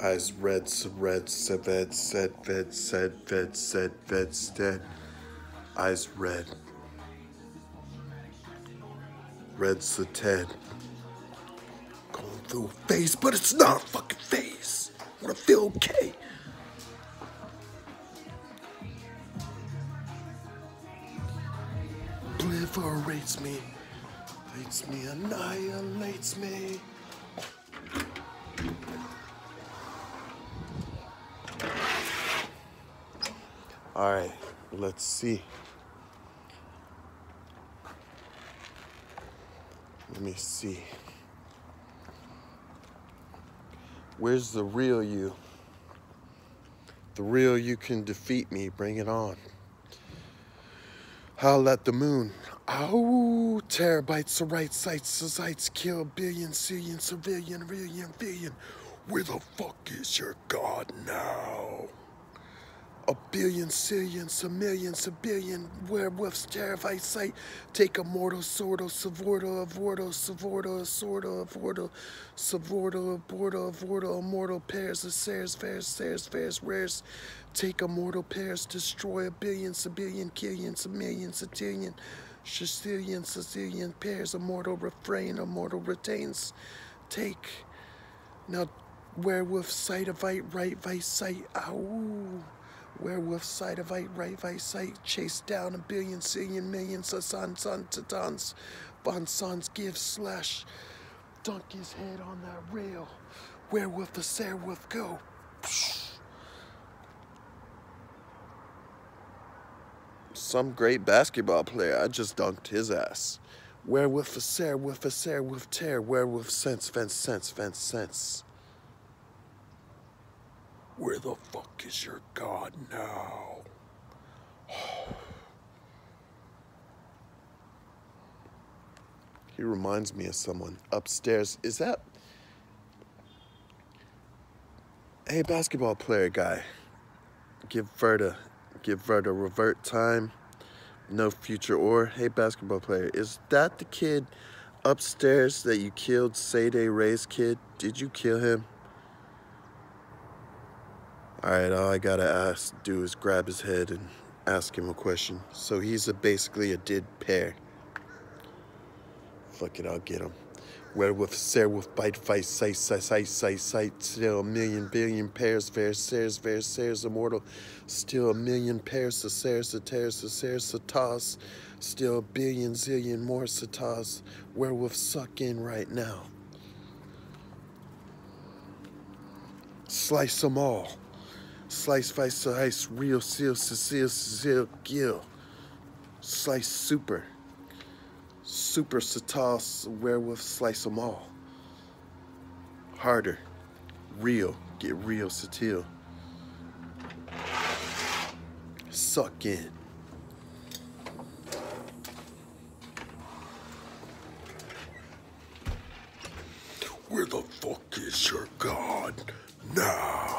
Eyes red, red, said, said, said, said, said, said, said, said. Eyes red. Red's the Ted. Going through a phase, but it's not a fucking phase. I wanna feel okay. Obliterates me, hates me, annihilates me. All right, let's see. Let me see. Where's the real you? The real you can defeat me. Bring it on. Howl at the moon. Oh, terabytes of right sites, sites kill billion, zillion, civilian, billion, billion. Where the fuck is your God now? Billion, million, a billion werewolves terrified sight. Take a mortal, sordo, savordo, avordo, savordo, sordo, avordo, savordo, abordo, avordo, immortal pairs of stairs, fairs, stairs, fairs, rares. Take a mortal pairs, destroy a billion, a million, a tillion, shazillion, zillion pairs, immortal refrain, immortal retains. Take. Now, werewolf sight of right, right, vice sight. Ow. Werewolf sight of eight, right, right sight, chase down a billion, zillion, million, sasan, son, titans, bonsons, give, slash, dunk his head on that rail. Werewolf the Serewolf, go. Some great basketball player, I just dunked his ass. Werewolf a Serewolf a Serewolf tear, werewolf sense, fence, sense, fence, sense. Where the fuck is your God now? he reminds me of someone upstairs. Is that. Hey, basketball player guy. Give Verta. Give Verta revert time. No future or. Hey, basketball player. Is that the kid upstairs that you killed, Say Sayday Ray's kid? Did you kill him? All right, all I gotta ask, do is grab his head and ask him a question. So he's a, basically a did pair. Fuck it, I'll get him. Werewolf, Serewolf, Bite, Fight, Sight, Sight, Sight, Sight, Sight, still a million billion pairs, Vers, Seres, Vers, Seres, Immortal, still a million pairs, the Seres, the Tears, the Seres, the Toss, still a billion, zillion more Satas. Werewolf, suck in right now. Slice them all. Slice, vice, slice, real, seal, Cecile, Cecile, Gill. Slice super. Super Satas, werewolf, slice them all. Harder. Real, get real, Satil. Suck in. Where the fuck is your God now?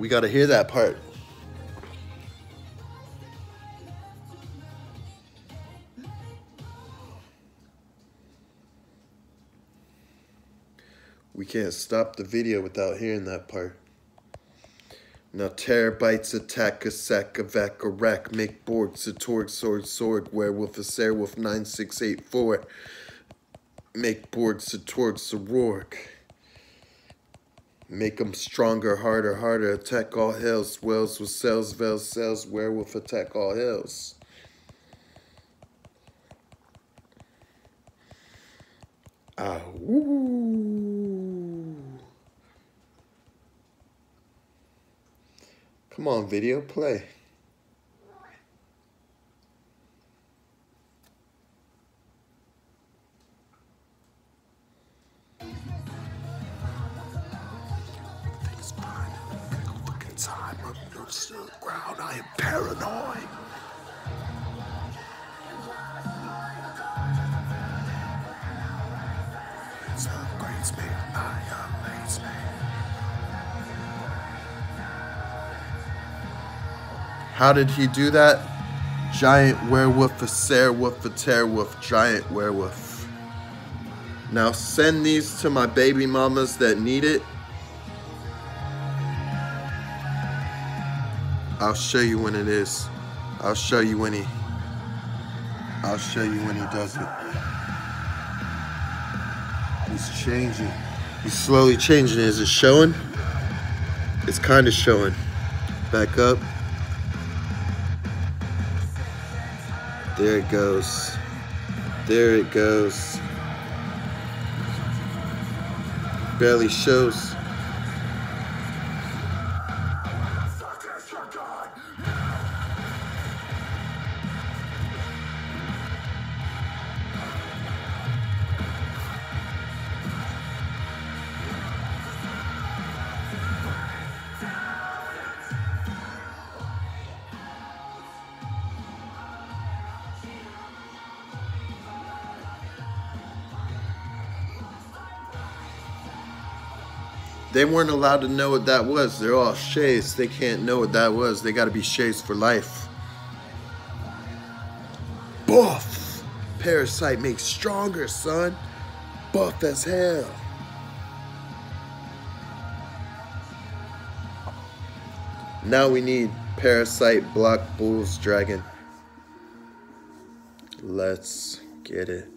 We got to hear that part. We can't stop the video without hearing that part. Now terabytes attack a sack a vac a rack make boards a torg sword sword werewolf a serewolf 9684 make boards a torg a rorg. Make them stronger, harder, harder. Attack all hells. Wells with cells, veils, cells. Werewolf attack all hells. Ah, woo. Come on, video, play. Ground. I am paranoid. How did he do that? Giant werewolf, a wolf, a wolf, giant werewolf. Now send these to my baby mamas that need it. I'll show you when it is. I'll show you when he I'll show you when he does it. He's changing. He's slowly changing. Is it showing? It's kind of showing. Back up. There it goes. There it goes. Barely shows. They weren't allowed to know what that was. They're all shays. They can't know what that was. They got to be shays for life. Buff. Parasite makes stronger, son. Buff as hell. Now we need Parasite Black Bulls Dragon. Let's get it.